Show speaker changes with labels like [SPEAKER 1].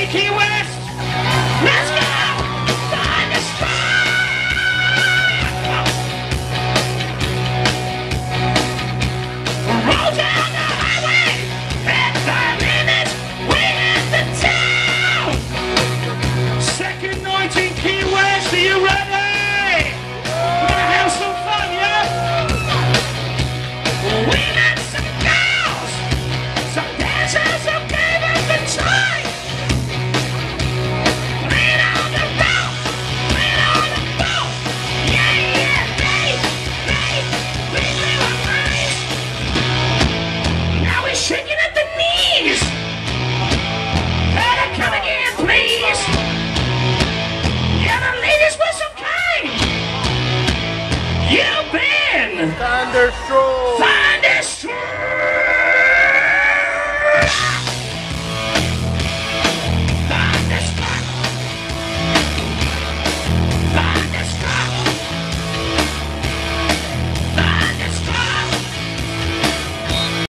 [SPEAKER 1] Mickey Way! Shaking at the knees. Gotta come again, please. Yeah, the ladies were so kind. You've been
[SPEAKER 2] Thunderstruck.